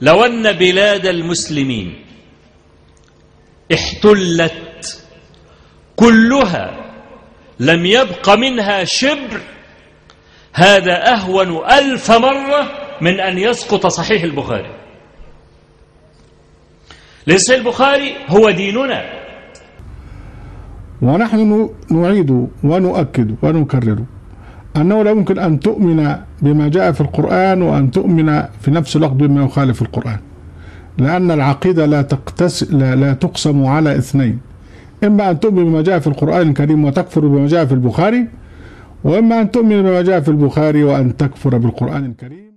لو أن بلاد المسلمين احتلت كلها لم يبق منها شبر هذا أهون ألف مرة من أن يسقط صحيح البخاري. ليس البخاري هو ديننا. ونحن نعيد ونؤكد ونكرر أنه لا يمكن أن تؤمن بما جاء في القرآن وأن تؤمن في نفس الوقت بما يخالف القرآن. لأن العقيدة لا, تقتس لا, لا تقسم على اثنين. إما أن تؤمن بما جاء في القرآن الكريم وتكفر بما جاء في البخاري وإما أن تؤمن بما جاء في البخاري وأن تكفر بالقرآن الكريم.